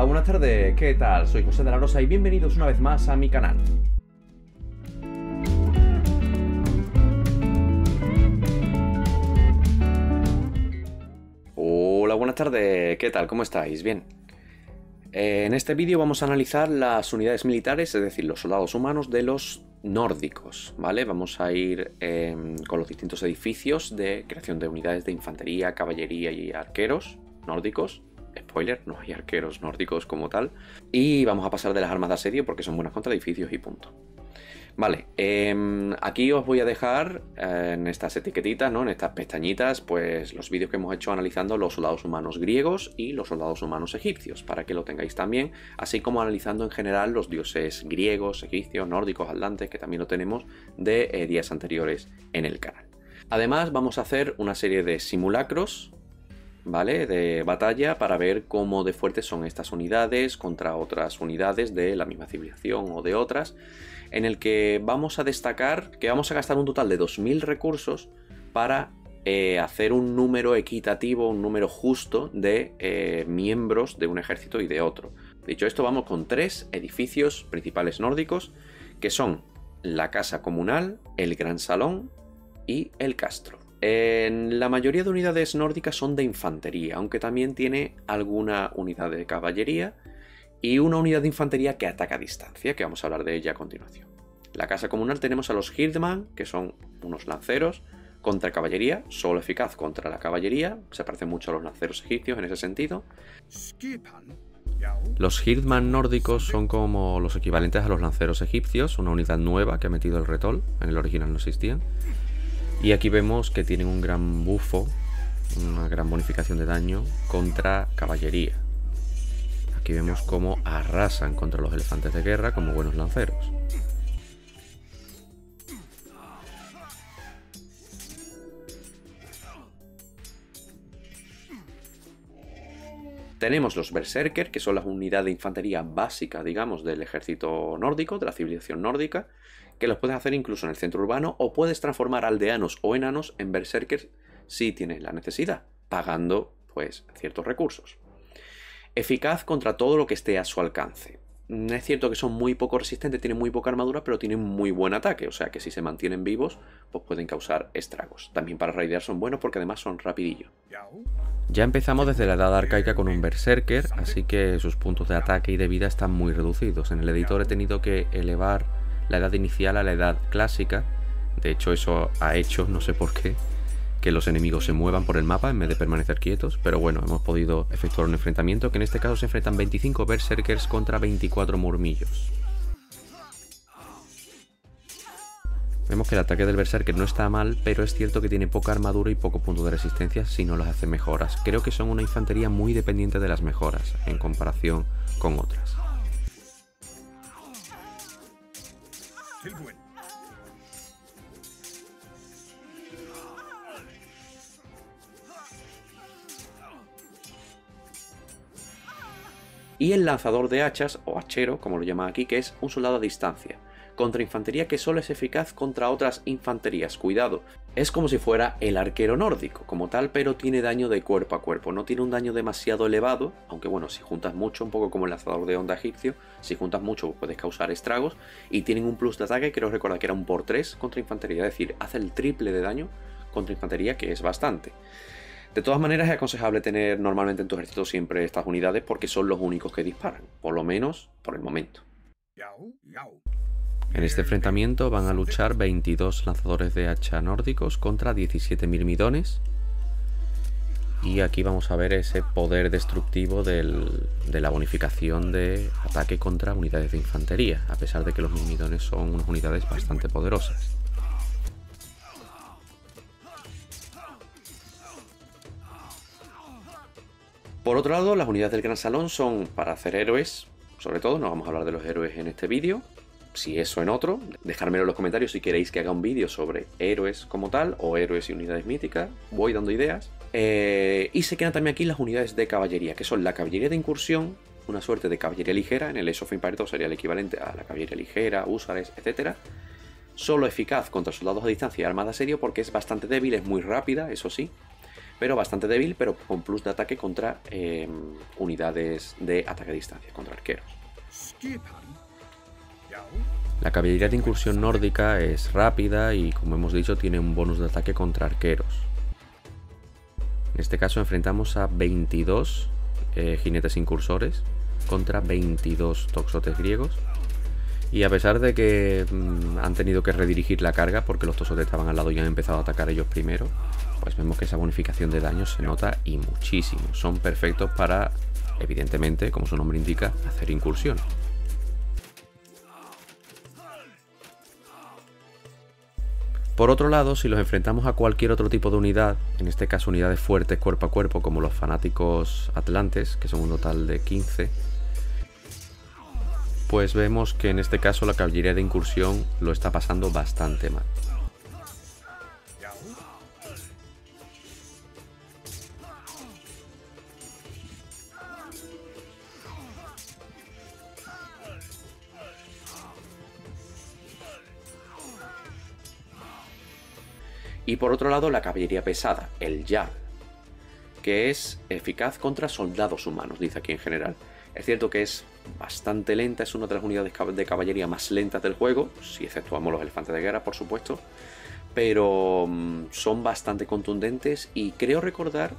Hola, buenas tardes, ¿qué tal? Soy José de la Rosa y bienvenidos una vez más a mi canal. Hola, buenas tardes, ¿qué tal? ¿Cómo estáis? Bien. Eh, en este vídeo vamos a analizar las unidades militares, es decir, los soldados humanos de los nórdicos, ¿vale? Vamos a ir em, con los distintos edificios de creación de unidades de infantería, caballería y arqueros nórdicos. Spoiler, no hay arqueros nórdicos como tal. Y vamos a pasar de las armas de asedio porque son buenas contra edificios y punto. Vale, em, aquí os voy a dejar eh, en estas etiquetitas, ¿no? en estas pestañitas, pues los vídeos que hemos hecho analizando los soldados humanos griegos y los soldados humanos egipcios, para que lo tengáis también, así como analizando en general los dioses griegos, egipcios, nórdicos, atlantes, que también lo tenemos de eh, días anteriores en el canal. Además, vamos a hacer una serie de simulacros ¿vale? De batalla para ver cómo de fuertes son estas unidades contra otras unidades de la misma civilización o de otras, en el que vamos a destacar que vamos a gastar un total de 2.000 recursos para eh, hacer un número equitativo, un número justo de eh, miembros de un ejército y de otro. Dicho esto, vamos con tres edificios principales nórdicos, que son la casa comunal, el gran salón y el castro. En la mayoría de unidades nórdicas son de infantería, aunque también tiene alguna unidad de caballería y una unidad de infantería que ataca a distancia, que vamos a hablar de ella a continuación. La casa comunal tenemos a los Hildman, que son unos lanceros, contra caballería, solo eficaz contra la caballería, se parecen mucho a los lanceros egipcios en ese sentido. Los Hildman nórdicos son como los equivalentes a los lanceros egipcios, una unidad nueva que ha metido el retol, en el original no existían. Y aquí vemos que tienen un gran bufo, una gran bonificación de daño contra caballería. Aquí vemos cómo arrasan contra los elefantes de guerra como buenos lanceros. Tenemos los Berserker, que son las unidades de infantería básica, digamos, del ejército nórdico, de la civilización nórdica, que los puedes hacer incluso en el centro urbano o puedes transformar aldeanos o enanos en berserkers si tienes la necesidad, pagando pues ciertos recursos. Eficaz contra todo lo que esté a su alcance. Mm, es cierto que son muy poco resistentes, tienen muy poca armadura, pero tienen muy buen ataque, o sea que si se mantienen vivos, pues pueden causar estragos. También para raidear son buenos porque además son rapidillos. Ya empezamos desde la edad arcaica con un berserker, así que sus puntos de ataque y de vida están muy reducidos. En el editor he tenido que elevar la edad inicial a la edad clásica. De hecho, eso ha hecho, no sé por qué, que los enemigos se muevan por el mapa en vez de permanecer quietos. Pero bueno, hemos podido efectuar un enfrentamiento que en este caso se enfrentan 25 berserkers contra 24 murmillos. Vemos que el ataque del Berserker no está mal, pero es cierto que tiene poca armadura y poco punto de resistencia si no las hace mejoras. Creo que son una infantería muy dependiente de las mejoras, en comparación con otras. Y el lanzador de hachas, o hachero, como lo llaman aquí, que es un soldado a distancia contra infantería que solo es eficaz contra otras infanterías. Cuidado, es como si fuera el arquero nórdico como tal, pero tiene daño de cuerpo a cuerpo. No tiene un daño demasiado elevado, aunque bueno, si juntas mucho, un poco como el lanzador de onda egipcio, si juntas mucho puedes causar estragos. Y tienen un plus de ataque, creo recordar que era un por 3 contra infantería, es decir, hace el triple de daño contra infantería, que es bastante. De todas maneras es aconsejable tener normalmente en tu ejército siempre estas unidades porque son los únicos que disparan, por lo menos por el momento. En este enfrentamiento van a luchar 22 lanzadores de hacha nórdicos contra 17 mirmidones. Y aquí vamos a ver ese poder destructivo de la bonificación de ataque contra unidades de infantería, a pesar de que los mirmidones son unas unidades bastante poderosas. Por otro lado, las unidades del Gran Salón son para hacer héroes, sobre todo, no vamos a hablar de los héroes en este vídeo, si eso en otro, dejármelo en los comentarios si queréis que haga un vídeo sobre héroes como tal, o héroes y unidades míticas, voy dando ideas. Eh, y se quedan también aquí las unidades de caballería, que son la caballería de incursión, una suerte de caballería ligera, en el Age of Empires 2 sería el equivalente a la caballería ligera, húsares, etc. Solo eficaz contra soldados a distancia y armada serio porque es bastante débil, es muy rápida, eso sí, pero bastante débil, pero con plus de ataque contra em, unidades de ataque a distancia, contra arqueros. La caballería de incursión nórdica es rápida y, como hemos dicho, tiene un bonus de ataque contra arqueros. En este caso enfrentamos a 22 eh, jinetes incursores contra 22 toxotes griegos. Y a pesar de que mm, han tenido que redirigir la carga porque los toxotes estaban al lado y han empezado a atacar ellos primero, pues vemos que esa bonificación de daño se nota y muchísimo. Son perfectos para, evidentemente, como su nombre indica, hacer incursión. Por otro lado, si los enfrentamos a cualquier otro tipo de unidad, en este caso unidades fuertes cuerpo a cuerpo como los fanáticos atlantes, que son un total de 15, pues vemos que en este caso la caballería de incursión lo está pasando bastante mal. Y por otro lado, la caballería pesada, el Jarl, que es eficaz contra soldados humanos, dice aquí en general. Es cierto que es bastante lenta, es una de las unidades de caballería más lentas del juego, si exceptuamos los elefantes de guerra, por supuesto, pero mm, son bastante contundentes y creo recordar,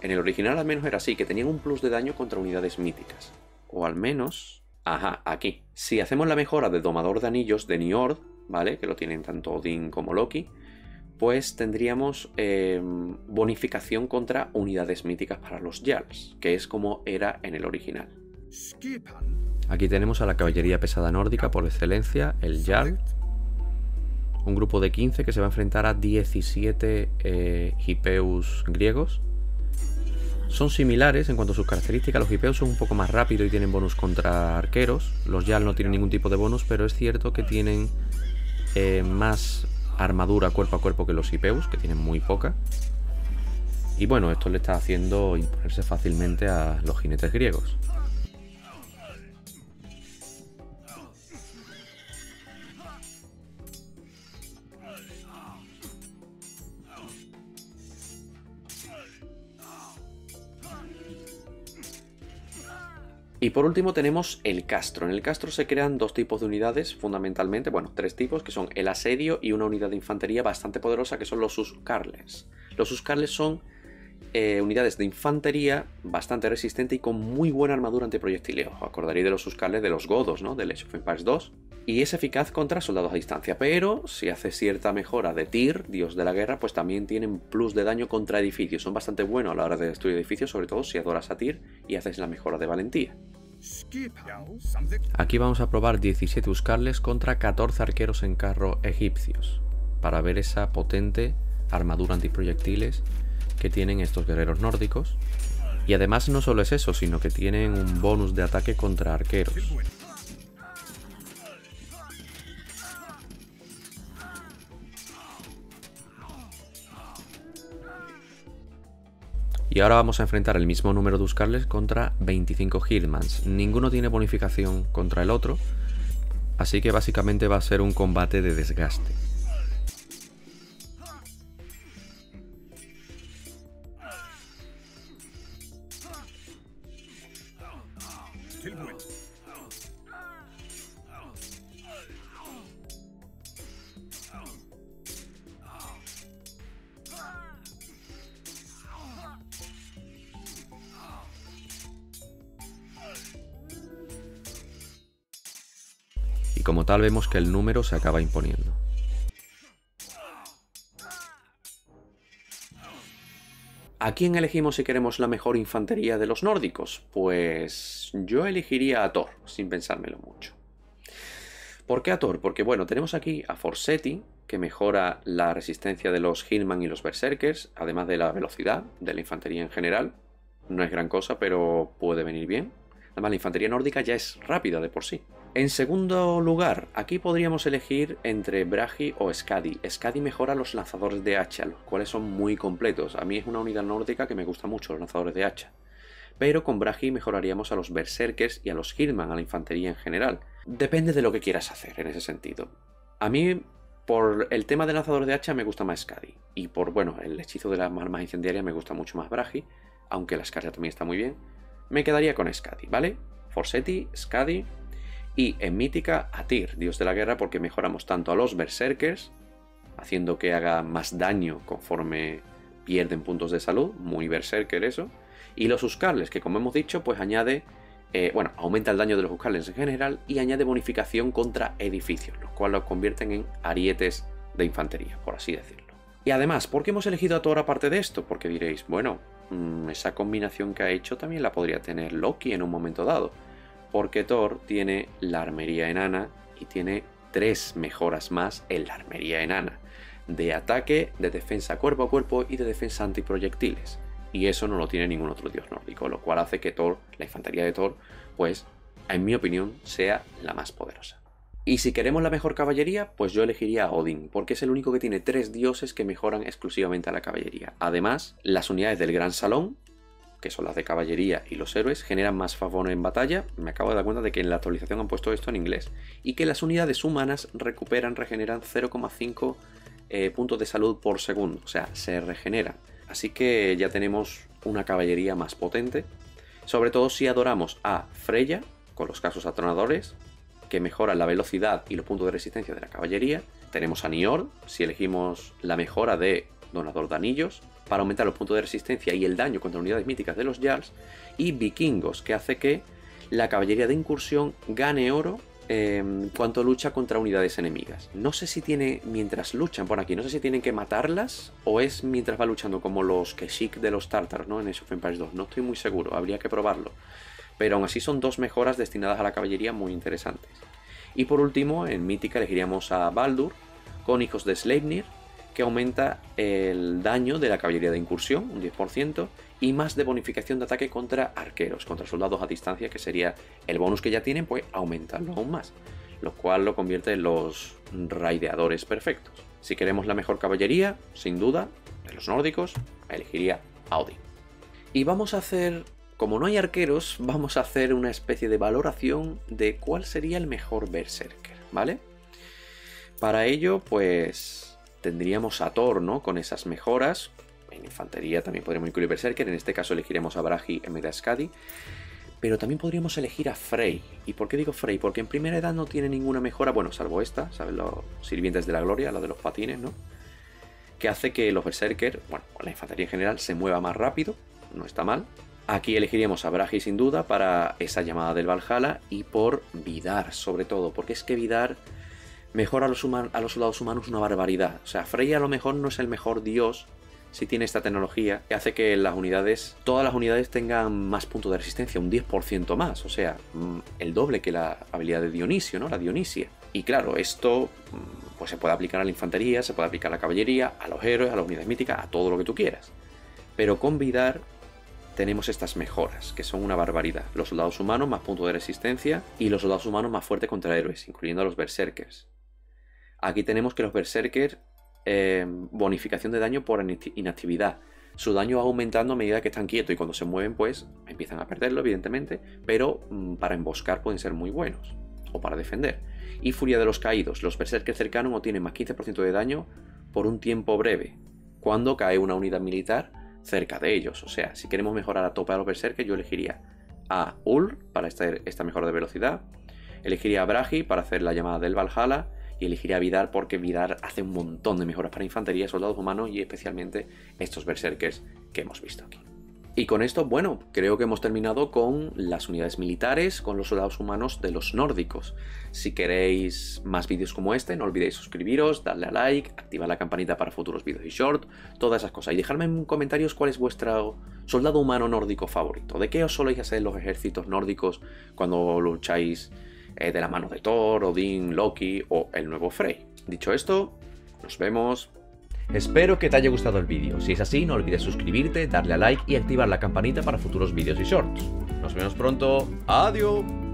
en el original al menos era así, que tenían un plus de daño contra unidades míticas. O al menos... Ajá, aquí. Si hacemos la mejora de Domador de Anillos de Niord, ¿vale? Que lo tienen tanto Odin como Loki, pues tendríamos em, bonificación contra unidades míticas para los Jarls, que es como era en el original. Aquí tenemos a la caballería pesada nórdica por excelencia, el Jarl. Un grupo de 15 que se va a enfrentar a 17 eh, Hipeus griegos. Son similares en cuanto a sus características. Los Hipeus son un poco más rápidos y tienen bonus contra arqueros. Los Jarl no tienen ningún tipo de bonus, pero es cierto que tienen eh, más armadura cuerpo a cuerpo que los Hipeus, que tienen muy poca. Y bueno, esto le está haciendo imponerse fácilmente a los jinetes griegos. Y por último tenemos el castro. En el castro se crean dos tipos de unidades fundamentalmente, bueno, tres tipos, que son el asedio y una unidad de infantería bastante poderosa que son los Uscarles. Los Uscarles son eh, unidades de infantería bastante resistente y con muy buena armadura antiproyectileo. Os acordaréis de los Uscarles de los Godos, ¿no? De Age of Empires 2. Y es eficaz contra soldados a distancia, pero si hace cierta mejora de Tyr, dios de la guerra, pues también tienen plus de daño contra edificios. Son bastante buenos a la hora de destruir edificios, sobre todo si adoras a Tyr y haces la mejora de valentía. Aquí vamos a probar 17 Uscarles contra 14 arqueros en carro egipcios, para ver esa potente armadura antiproyectiles que tienen estos guerreros nórdicos. Y además no solo es eso, sino que tienen un bonus de ataque contra arqueros. Y ahora vamos a enfrentar el mismo número de Uscarles contra 25 Hitmans. Ninguno tiene bonificación contra el otro, así que básicamente va a ser un combate de desgaste. Como tal vemos que el número se acaba imponiendo. ¿A quién elegimos si queremos la mejor infantería de los nórdicos? Pues yo elegiría a Thor, sin pensármelo mucho. ¿Por qué a Thor? Porque bueno, tenemos aquí a Forsetti, que mejora la resistencia de los Hillman y los Berserkers, además de la velocidad de la infantería en general. No es gran cosa, pero puede venir bien. Además, la infantería nórdica ya es rápida de por sí. En segundo lugar, aquí podríamos elegir entre Bragi o Skadi. Skadi mejora los lanzadores de hacha, los cuales son muy completos. A mí es una unidad nórdica que me gusta mucho, los lanzadores de hacha. Pero con Bragi mejoraríamos a los Berserkers y a los Hillman, a la infantería en general. Depende de lo que quieras hacer en ese sentido. A mí Por el tema de lanzador de hacha me gusta más Skadi. Y por, bueno, el hechizo de las armas incendiarias me gusta mucho más Bragi. Aunque la Scarja también está muy bien. Me quedaría con Skadi, ¿vale? Forsetti, Skadi. Y en mítica, Atir, dios de la guerra, porque mejoramos tanto a los berserkers, haciendo que haga más daño conforme pierden puntos de salud. Muy berserker eso. Y los Uscarles, que como hemos dicho, pues añade eh, bueno, aumenta el daño de los Uscarles en general y añade bonificación contra edificios, los cuales los convierten en arietes de infantería, por así decirlo. Y además, ¿por qué hemos elegido a Thor aparte de esto? Porque diréis, bueno, esa combinación que ha hecho también la podría tener Loki en un momento dado. Porque Thor tiene la armería enana y tiene tres mejoras más en la armería enana. De ataque, de defensa cuerpo a cuerpo y de defensa antiproyectiles y eso no lo tiene ningún otro dios nórdico, lo cual hace que Thor, la infantería de Thor, pues, en mi opinión, sea la más poderosa. Y si queremos la mejor caballería, pues yo elegiría a Odin, porque es el único que tiene tres dioses que mejoran exclusivamente a la caballería. Además, las unidades del Gran Salón, que son las de caballería y los héroes, generan más favor en batalla. Me acabo de dar cuenta de que en la actualización han puesto esto en inglés. Y que las unidades humanas recuperan, regeneran 0,5 eh, puntos de salud por segundo. O sea, se regeneran. Así que ya tenemos una caballería más potente. Sobre todo si adoramos a Freya, con los casos atronadores, que mejoran la velocidad y los puntos de resistencia de la caballería. Tenemos a Nior, si elegimos la mejora de Donador de Anillos, para aumentar los puntos de resistencia y el daño contra unidades míticas de los Jarls. Y Vikingos, que hace que la caballería de incursión gane oro eh, cuanto lucha contra unidades enemigas. No sé si tiene, mientras luchan por aquí, no sé si tienen que matarlas o es mientras va luchando como los Keshik de los Tártaros, ¿no? En Age of Empires 2. No estoy muy seguro, habría que probarlo. Pero aún así son dos mejoras destinadas a la caballería muy interesantes. Y por último, en Mítica elegiríamos a Baldur con hijos de Sleipnir, que aumenta el daño de la caballería de incursión, un 10%, y más de bonificación de ataque contra arqueros, contra soldados a distancia, que sería el bonus que ya tienen, pues aumentarlo aún más, lo cual lo convierte en los raideadores perfectos. Si queremos la mejor caballería, sin duda, de los nórdicos, elegiría Audi. Y vamos a hacer, como no hay arqueros, vamos a hacer una especie de valoración de cuál sería el mejor berserker, ¿vale? Para ello, pues tendríamos a Thor, ¿no? Con esas mejoras. En infantería también podríamos incluir Berserker, en este caso elegiremos a Bragi en vez. Pero también podríamos elegir a Frey. ¿Y por qué digo Frey? Porque en primera edad no tiene ninguna mejora, bueno, salvo esta, ¿sabes? Los sirvientes de la gloria, la de los patines, ¿no? Que hace que los Berserker, bueno, la infantería en general, se mueva más rápido, no está mal. Aquí elegiríamos a Bragi sin duda para esa llamada del Valhalla y por Vidar sobre todo, porque es que Vidar mejora a los, a los soldados humanos una barbaridad. O sea, Freya a lo mejor no es el mejor dios si tiene esta tecnología que hace que las unidades, todas las unidades tengan más puntos de resistencia, un 10% más, o sea, mm, el doble que la habilidad de Dionisio, ¿no? La Dionisia. Y claro, esto mm, pues se puede aplicar a la infantería, se puede aplicar a la caballería, a los héroes, a las unidades míticas, a todo lo que tú quieras. Pero con Vidar tenemos estas mejoras, que son una barbaridad. Los soldados humanos más puntos de resistencia y los soldados humanos más fuertes contra héroes, incluyendo a los berserkers. Aquí tenemos que los Berserkers, eh, bonificación de daño por inactividad. Su daño va aumentando a medida que están quietos y cuando se mueven, pues empiezan a perderlo, evidentemente, pero mm, para emboscar pueden ser muy buenos o para defender. Y Furia de los Caídos. Los Berserkers cercanos obtienen más 15% de daño por un tiempo breve, cuando cae una unidad militar cerca de ellos. O sea, si queremos mejorar a tope a los Berserkers, yo elegiría a Ul para esta, esta mejora de velocidad, elegiría a Bragi para hacer la llamada del Valhalla, y elegiría Vidar porque Vidar hace un montón de mejoras para infantería, soldados humanos y especialmente estos berserkers que hemos visto aquí. Y con esto, bueno, creo que hemos terminado con las unidades militares, con los soldados humanos de los nórdicos. Si queréis más vídeos como este, no olvidéis suscribiros, darle a like, activar la campanita para futuros vídeos y short, todas esas cosas. Y dejadme en comentarios cuál es vuestro soldado humano nórdico favorito. ¿De qué os soléis hacer los ejércitos nórdicos cuando lucháis eh, de la mano de Thor, Odin, Loki o el nuevo Frey. Dicho esto, nos vemos. Espero que te haya gustado el vídeo. Si es así, no olvides suscribirte, darle a like y activar la campanita para futuros vídeos y shorts. Nos vemos pronto. Adiós.